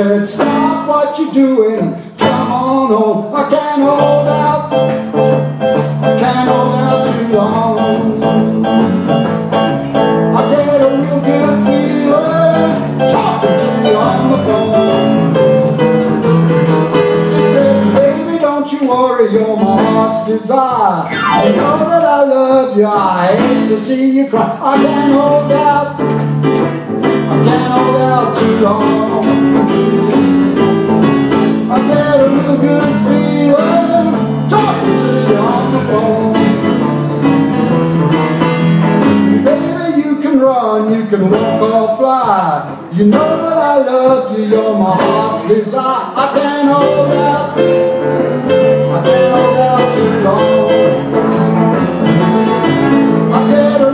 said, stop what you're doing, come on home. I can't hold out, I can't hold out too long. I get a real good feeling talking to you on the phone. She said, baby, don't you worry, you're my heart's desire. You know that I love you, I hate to see you cry. I can't hold out, I can't out too long. I get a real good feeling you on the phone. Baby, you can run, you can walk or fly. You know that I love you, you're my heart's desire. I can't hold out, I can't hold out too long. I get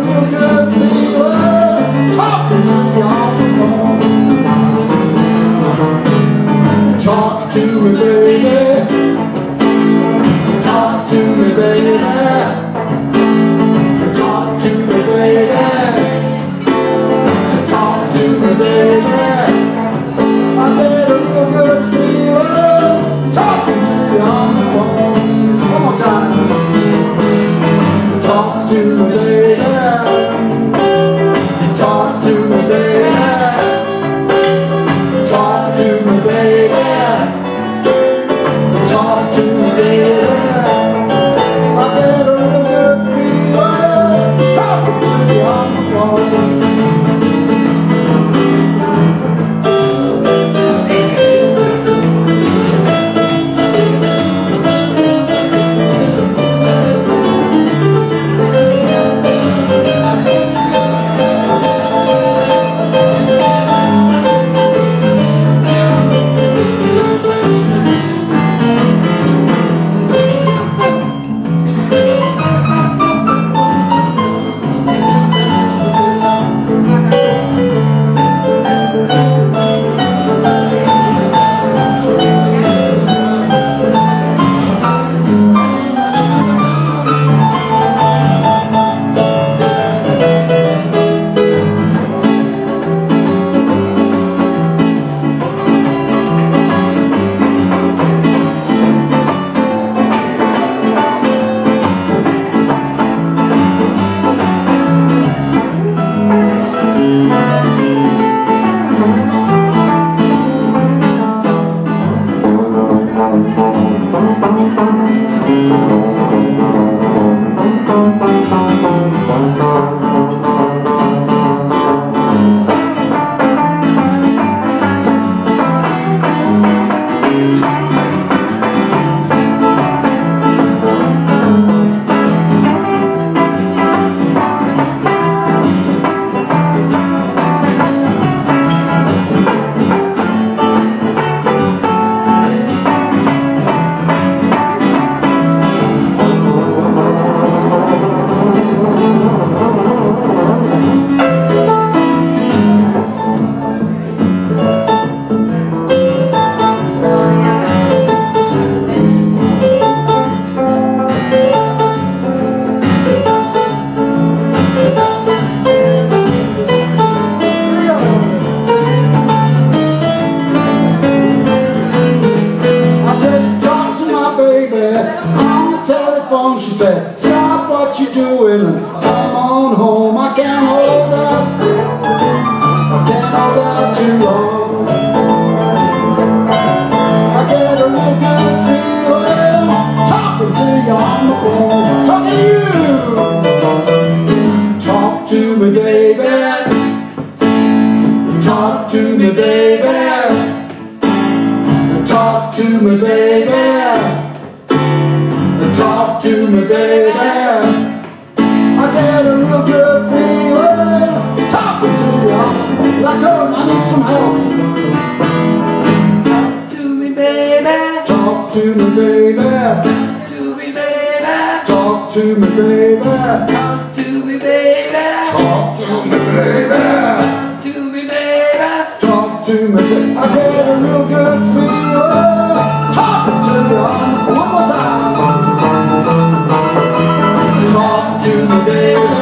what you're doing come on home. I can't hold out. I can't hold out too long. I get a real good feeling talking to you on the phone. Talking to you. Talk to me, baby. Talk to me, baby. Talk to me, baby. Talk to me, baby. I need some help. Talk to me, baby. Talk to me, baby. Talk to me, baby. Talk to me, baby. Talk to me, baby. Talk to me, baby. Talk to me, baby. Talk me. I get a real good feeling talking to you. One more time. Talk me. Talk me. Talk to me, baby.